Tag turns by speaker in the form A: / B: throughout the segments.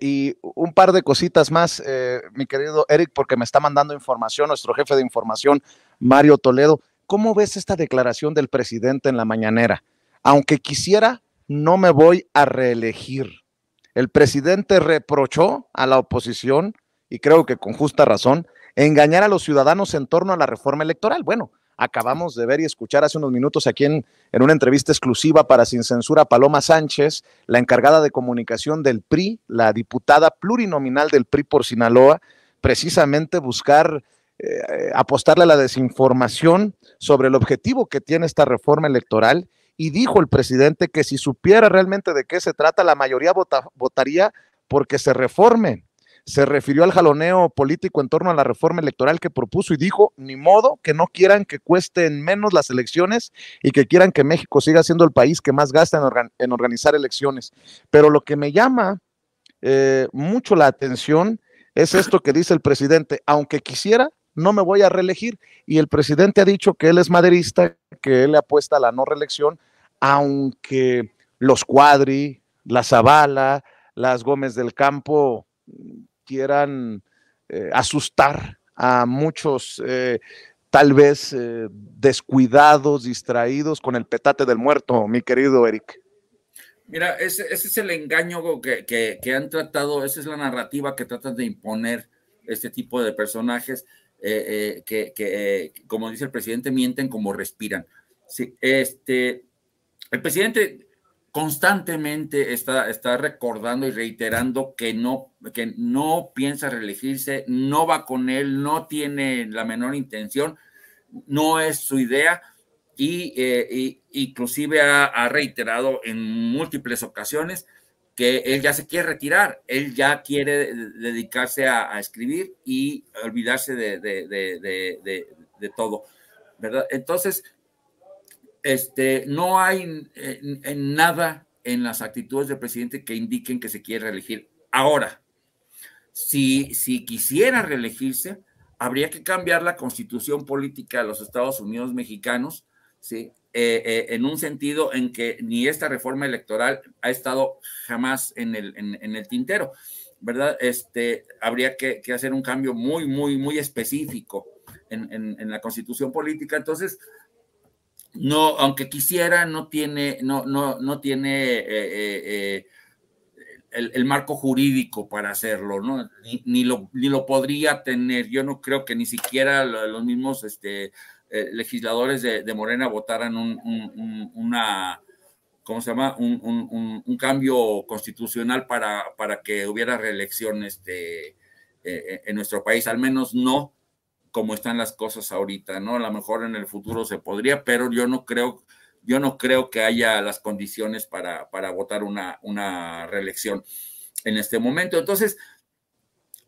A: y un par de cositas más, eh, mi querido Eric, porque me está mandando información nuestro jefe de información, Mario Toledo. ¿Cómo ves esta declaración del presidente en la mañanera? Aunque quisiera, no me voy a reelegir. El presidente reprochó a la oposición, y creo que con justa razón, engañar a los ciudadanos en torno a la reforma electoral. Bueno, acabamos de ver y escuchar hace unos minutos aquí en, en, una entrevista exclusiva para Sin Censura Paloma Sánchez, la encargada de comunicación del PRI, la diputada plurinominal del PRI por Sinaloa, precisamente buscar eh, apostarle a la desinformación sobre el objetivo que tiene esta reforma electoral. Y dijo el presidente que si supiera realmente de qué se trata, la mayoría vota, votaría porque se reforme se refirió al jaloneo político en torno a la reforma electoral que propuso y dijo, ni modo, que no quieran que cuesten menos las elecciones y que quieran que México siga siendo el país que más gasta en, organ en organizar elecciones. Pero lo que me llama eh, mucho la atención es esto que dice el presidente, aunque quisiera, no me voy a reelegir. Y el presidente ha dicho que él es maderista, que él le apuesta a la no reelección, aunque los Cuadri, la Zavala, las Gómez del Campo quieran eh, asustar a muchos, eh, tal vez eh, descuidados, distraídos con el petate del muerto, mi querido Eric.
B: Mira, ese, es el engaño que, han tratado, esa es la narrativa que tratan de imponer este tipo de personajes que, que como dice el presidente, mienten como respiran. Sí, este, el presidente constantemente está, está recordando y reiterando que no, que no piensa reelegirse, no va con él, no tiene la menor intención, no es su idea y, eh, inclusive ha, reiterado en múltiples ocasiones que él ya se quiere retirar, él ya quiere dedicarse a, escribir y olvidarse de, de, todo, ¿verdad? Entonces, este, no hay en, nada en las actitudes del presidente que indiquen que se quiere reelegir. Ahora, si, si quisiera reelegirse, habría que cambiar la constitución política de los Estados Unidos mexicanos. Eh, eh, en un sentido en que ni esta reforma electoral ha estado jamás en el, tintero, ¿verdad? Este, habría que, hacer un cambio muy, muy, muy específico en la constitución política. Entonces, no, aunque quisiera, no tiene, no, no, no tiene eh, eh, eh, el, marco jurídico para hacerlo, ¿no? Ni, lo, ni, lo, podría tener. Yo no creo que ni siquiera los mismos este, legisladores de, Morena votaran un, un, una, ¿cómo se llama? Un, un cambio constitucional para, para, que hubiera reelección este, en nuestro país, al menos no como están las cosas ahorita, ¿no? A lo mejor en el futuro se podría, pero yo no creo, yo no creo que haya las condiciones para, para votar una, una reelección en este momento. Entonces,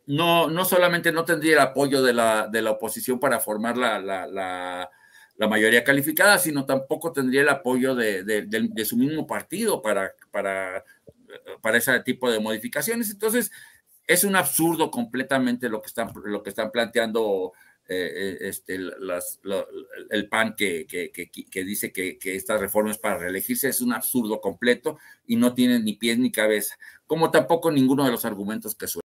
B: no, no solamente no tendría el apoyo de la, de la oposición para formar la, la, la, mayoría calificada, sino tampoco tendría el apoyo de, de, de, de su mismo partido para, para, para ese tipo de modificaciones. Entonces, es un absurdo completamente lo que están, lo que están planteando eh, eh, este, las, el PAN que, que, que, dice que, que esta reforma es para reelegirse es un absurdo completo y no tiene ni pies ni cabeza, como tampoco ninguno de los argumentos que suelen.